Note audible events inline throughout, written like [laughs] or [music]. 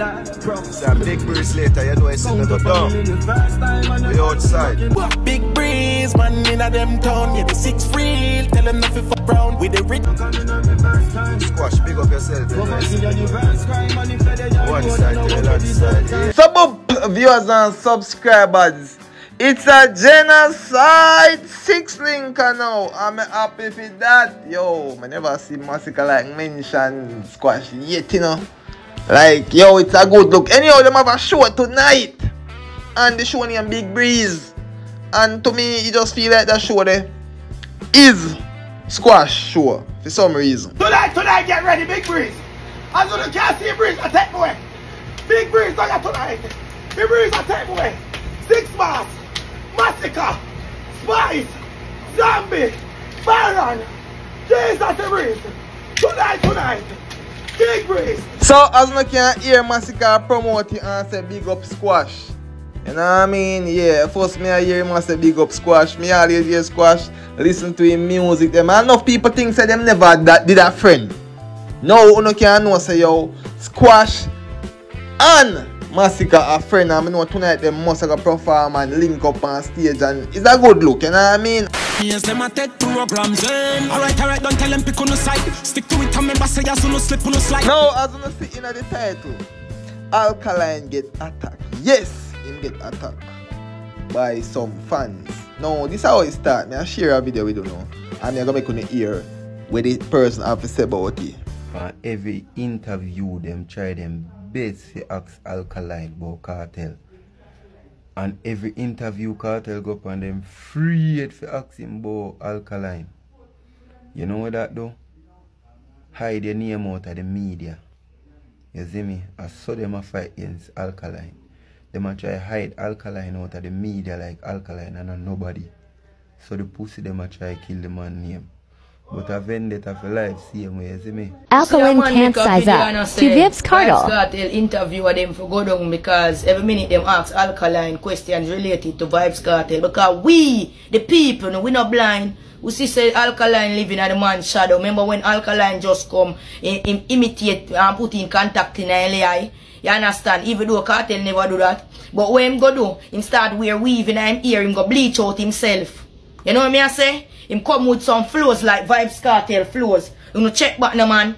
Say big breeze later, you know it's in the down. The outside. Big breeze, man, in a them town. Yeah, the six free. Tell them nothing for brown with the rich. Squash, big up yourself. You know it's in the One side to the other side. Sub up viewers and subscribers. It's a genocide six linker now. I'm happy for that. Yo, I never see Masicka like mention squash yet, you know. Like, yo, it's a good look. Anyhow, them have a show tonight. And the show name Big Breeze. And to me, it just feel like that show there is squash show for some reason. Tonight, tonight, get ready, big breeze. As you can't see breeze, I take away. Big breeze, I got tonight. Big breeze, I take away. Six bars, Masicka, spice, zombie, baron. Jesus the breeze. Tonight, tonight. So as I can hear Masicka promote it and say big up squash. You know what I mean? Yeah, first me I hear him say big up squash. Me always hear squash, listen to him music. Them and enough people think say them never that did a friend. No, you can know say yo squash and Masicka a friend and I know tonight them must have perform and link up on stage and it's a good look, you know what I mean? Yes, them a take programs in. Alright, alright, don't tell them pick on the side. Stick to it, and remember say as you no slip on the slide. Now, as you see in the title, Alkaline get attacked. Yes, him get attacked by some fans. Now, this is how it start. Me I share a video with you now. And I'm gonna make you hear what the person have to say about it. And every interview them try them best to ask Alkaline about Kartel. And every interview Kartel go up and them free it for ask him about Alkaline. You know what that do? Hide your name out of the media. You see me? I saw them a fight against Alkaline. Them a try hide Alkaline out of the media like Alkaline and nobody. So the pussy them a try kill the man name. But a vendetta for life, same way, you see me? Alkaline can't size up. To Vibs Vybz Kartel. Kartel interview of them for go down because every minute them ask Alkaline questions related to Vybz Kartel because we, the people, no, we not blind. We see say Alkaline living at the man's shadow. Remember when Alkaline just come im- im- imitate and put in contact in LAI? You understand? Even though Kartel never do that. But what him go do? Him start wear weave in him ear, him go bleach out himself. You know what me I say? Him come with some flows like Vybz Kartel flows. You know check back no man.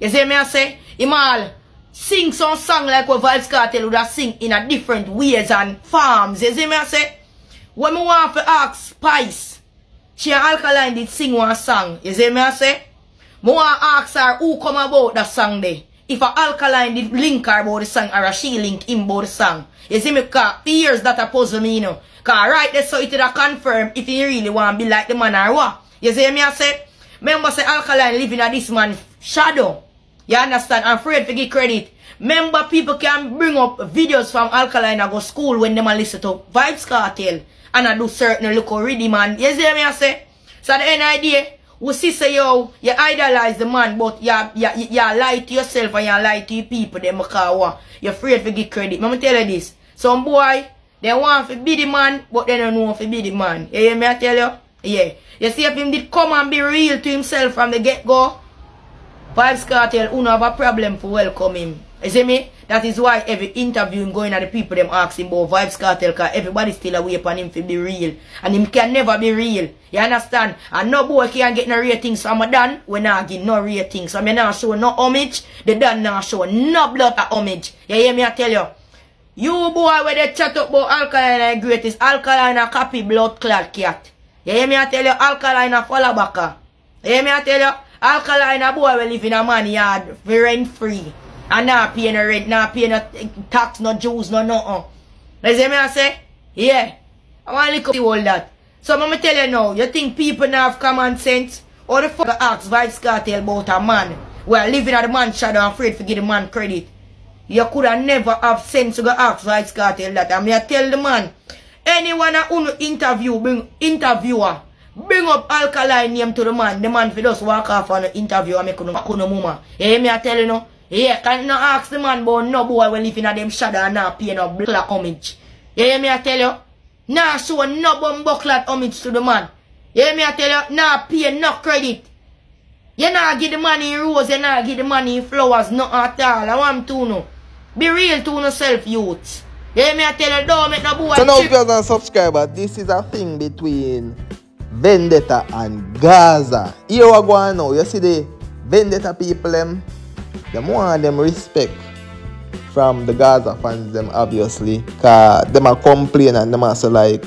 You see me I say? Him all sing some song like what Vybz Kartel would have sing in a different ways and forms. You see me I say? When me want to ask Spice, she and Alkaline did sing one song. You see me I say? Me want ask her who come about that song there. If a Alkaline did link her about the song or a she link him about the song. You see me? Cause fears that a puzzle me, you know. Cause right there so it a confirm if he really want to be like the man or what. You see me I say? Remember say Alkaline living at this man shadow. You understand? I'm afraid to give credit. Remember people can bring up videos from Alkaline and go school when them a listen to Vybz Kartel. And I do certain look already man. You see me I say? So the end of we see say yo, you idolize the man, but you, you, you, you lie to yourself and you lie to your people, them because? You're afraid to give credit. Let me tell you this. Some boy, they want to be the man, but they don't know to be the man. You hear me I tell you? Yeah. You see if him did come and be real to himself from the get-go, Vybz Kartel, who have a problem for welcome him. You see me? That is why every interview him going at the people them ask him about Vybz Kartel cause everybody still away upon him to be real. And him can never be real. You understand? And no boy can get no ratings from a Dan when not give no ratings. So me not show no homage. The Dan not show no blood of homage. You hear me I tell you? You boy where they chat up about alkaline greatest alkaline a copy blood clot cat. You hear me I tell you alkaline a follow baka. Ah. You hear me I tell you? Alkaline a boy will live in a man yard rent free. And not pay no rent, not pay no tax, no dues, no nothing. You see me I say? Yeah. I want to look up all that. So I'm tell you now, you think people now have common sense? Or the fuck ask Vybz Kartel about a man where living at the man shadow and afraid to give the man credit? You could have never have sense to go ask Vybz Kartel that. And me I tell the man, anyone who interview, bring interviewer, bring up alkaline name to the man, the man for just walk off on the interview and make kuno muma. You hear me I tell you no? Yeah, can you not ask the man about no boy will live in a them shadow and not pay no black homage. You hear me I tell you? Nah show no bum bucklet homage to the man. You hear me I tell you? Nah pay no credit. You not give the money in rose, you not give the money in flowers, no at all. I want to know. Be real to yourself, youth. Yeah, me I tell you, don't make no boy So now viewers and subscribers, this is a thing between Vendetta and Gaza. Here we go now. You see the Vendetta people them, them want them respect from the Gaza fans them obviously. Cause them are complain and them are so like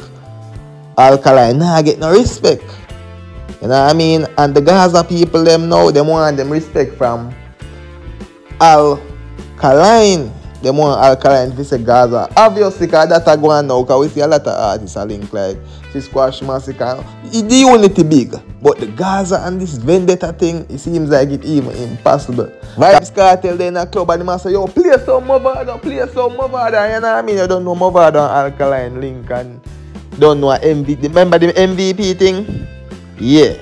Alkaline nah get no respect. You know what I mean? And the Gaza people them know them want them respect from Alkaline. Them want Alkaline to say Gaza. Obviously, cause that a go now, cause we see a lot of artists are linked like Squash Masicka. The unity big. But the Gaza and this vendetta thing, it seems like it even impossible. Vybz Kartel they in a club and they must say, yo, play some Mavado, play some Mavado. You know what I mean? You don't know Mavado and Alkaline link and don't know MVP. Remember the MVP thing? Yeah.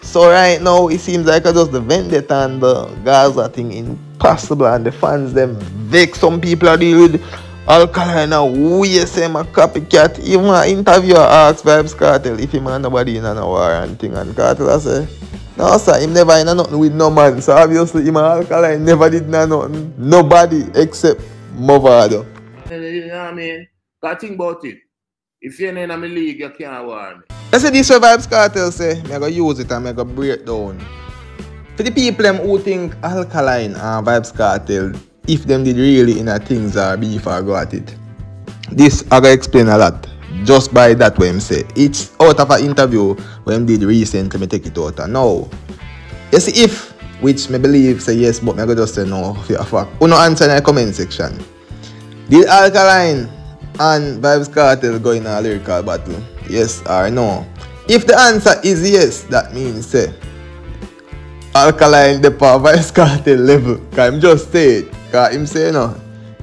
So right now it seems like just the vendetta and the Gaza thing impossible and the fans them vex. Some people are dealing with Alkaline now we say my copycat. Even an interviewer asked Vybz Kartel if him and nobody in a war and thing and Kartel I say no sir, him never in a nothing with no man. So obviously him and Alkaline never did no nothing. Nobody except Mavado. You know what I mean? Got think about it. If you're in a league, you can't war me. Let's say this way Vybz Kartel say, me go use it and me go break down. For the people them who think Alkaline uh, and Vybz Kartel, if them did really in a things uh, or beef or go at it. This I go explain a lot. Just by that way him say. It's out of an interview when him did recently, me take it out. And now, you see if, which me believe say yes, but me go just say no for a fact. Uno answer in the comment section. Did Alkaline and Vybz Kartel go in a lyrical battle? Yes or no? If the answer is yes, that means say Alkaline the power Vybz Kartel level. Him just say it. Cause him say in a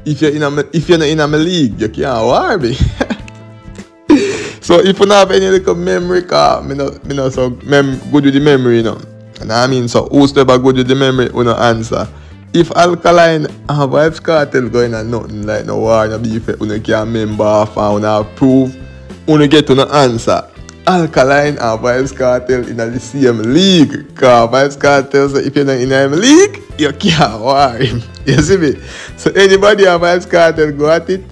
if not in a league, you can't war me. [laughs] so if you don't have any little memory, cause me no me no so mem good with the memory, you know. And I mean so who's ever good with the memory, we no answer. If Alkaline and Vybz Kartel going on nothing like no war, no beef, you can remember and you prove, you get to no answer. Alkaline uh, and Vybz Kartel in the same league. Cause Vybz Kartel say if you're not in the league, you can't war him. You see me? So anybody and Vybz Kartel go at it,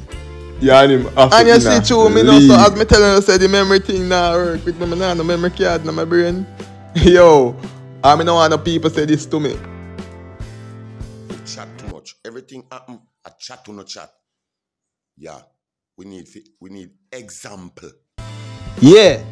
you and him have And you see a too, me know, so league. as me telling you, say the memory thing now work with me, me nah no memory card in my brain. [laughs] Yo, I me no want no people say this to me. chat too much. Everything happen, a chat to no chat. Yeah, we need we need example. Yeah.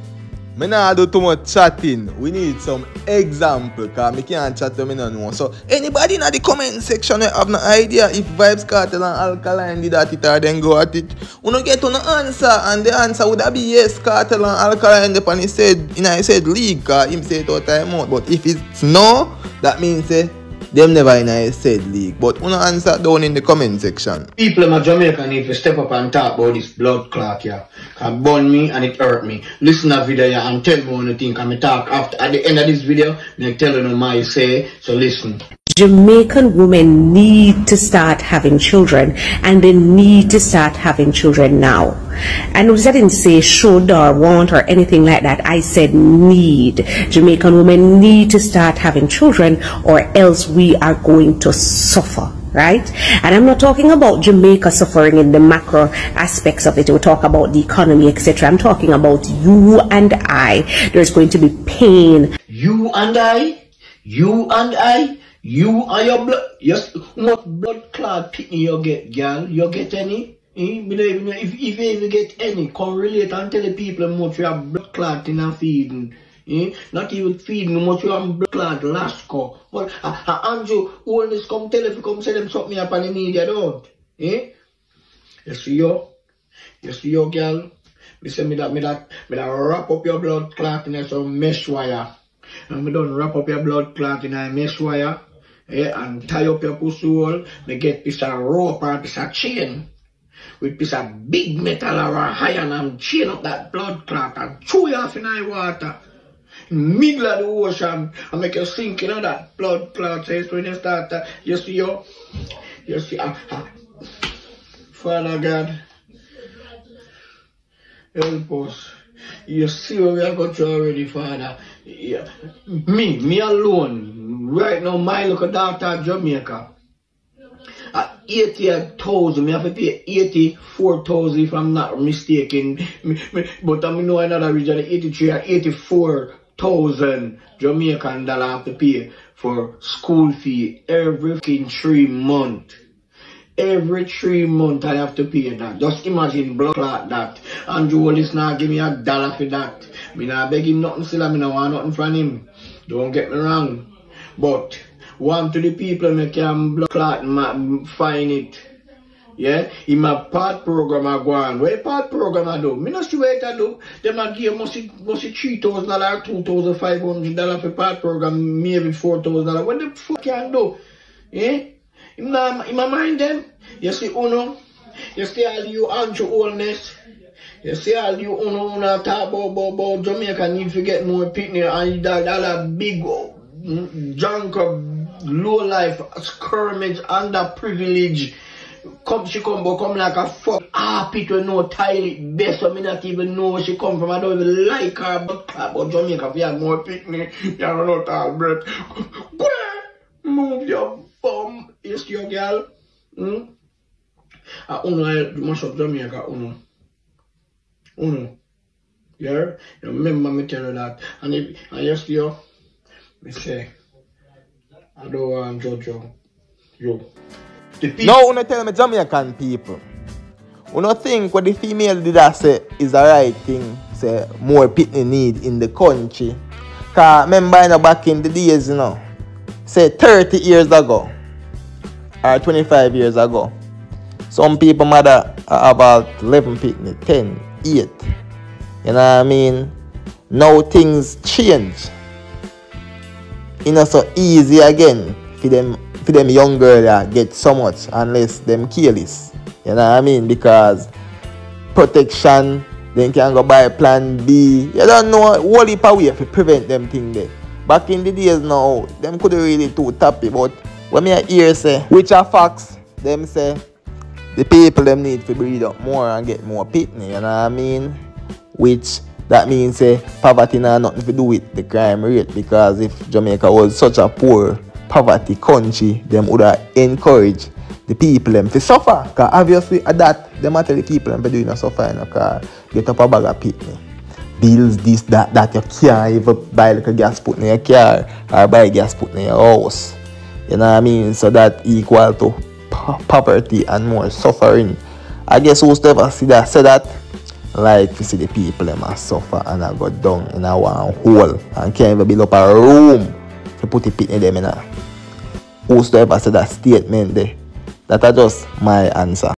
Me nah do too much chatting. We need some example cause me can't chat to me no know. So anybody in the comment section have no idea if Vybz Kartel and Alkaline did at it or then go at it. We no get to no answer and the answer would be yes Kartel and Alkaline depend he said in I said league cause him say it all time out. But if it's no, that means say them never in I said league. But no answer down in the comment section. People in Jamaica need to step up and talk about this blood clot here. Can burn me and it hurt me. Listen to video here and tell me what you think. Me talk after at the end of this video, me tell you my say. So listen. Jamaican women need to start having children and they need to start having children now. And I didn't say should or want or anything like that. I said need. Jamaican women need to start having children or else we are going to suffer. Right? And I'm not talking about Jamaica suffering in the macro aspects of it. We'll talk about the economy, etc. I'm talking about you and I. There's going to be pain. You and I, you and I, you and your blood, yes, what blood clot pitney you get, girl? You get any? Eh? If, if you even get any, come relate and tell the people how much you have blood clot in a feeding. Eh? Not even feeding much you have blood clot last call. But uh, uh, Andrew, all this come tell if you come say them something me up on the media, don't? Eh? You see you? You see you, girl? Me say me that, me that, me that wrap up your blood clot in a some mesh wire. And me done wrap up your blood clot in a mesh wire. Eh, and tie up your hole. Me get piece of rope or piece of chain. With piece of big metal or iron and chain up that blood clot and chew you off in the water. Middle of the ocean and make you sink in that blood clot. So when you start, uh, you see you, you see, uh, uh, Father God, help us. You see what we have got you already, Father. Yeah. Me, me alone. Right now, my little daughter Jamaica. And at 80,000. Me have to pay 84,000 if I'm not mistaken. Me, me, but I know another region, 83 or 84,000 Jamaican dollar have to pay for school fee every three months. Every three months I have to pay that. Just imagine block like that. Andrew Wallace now give me a dollar for that. Me not beg him nothing still, I me not want nothing from him. Don't get me wrong. But one to the people make can block clot find it. Yeah, in my part program I go on. Where part program I do? Me not see what I do. Them I give must must three thousand dollar, two thousand five hundred dollar for part program, maybe four thousand dollar. What the fuck can do? Yeah? In my, in my mind them, you see Uno, you see all you Andrew Holness, you see all you Uno Uno talk about, about, Jamaica need to get more picnic and that, that a big junk of low life, skirmish, underprivileged. Come, she come, but come like a fuck. Ah, people know Tyler best, so me not even know she come from. I don't even like her, but about Jamaica, if you have more picnic, you don't know talk breath. Move your bum, is your girl. Hmm? Ah, uno, I mash up Jamaica, uno. Uno. Yeah? You remember me tell you that. And if, and yes, you, me say, I don't want to judge you. You. Now, wanna tell me Jamaican people. We don't think what the female did that say is the right thing. Say more people need in the country. Cause remember you know, back in the days, you know, say 30 years ago or 25 years ago, some people mother about 11 people, 10, 8. You know what I mean? Now things change. It's not so easy again for them for them young girl get so much unless them careless. You know what I mean? Because protection, then can go buy plan B. You don't know what of way to prevent them thing there. Back in the days now, them could really too tappy, but when me hear say, which are facts, them say the people them need to breed up more and get more pitney, you know what I mean? Which that means say poverty not nothing to do with the crime rate because if Jamaica was such a poor poverty country, them would have encouraged the people them to suffer. Because obviously at that, them tell the people them to do not suffer, you know, get up a bag of pitney. Bills, this, that, that, you can't even buy like a gas put in your car or buy gas put in your house. You know what I mean? So that equal to po poverty and more suffering. I guess who's ever see that say that like to see the people them a suffer and I go down in a one hole and can't even build up a room to put the pit in them in a who's ever say that statement there. That are just my answer.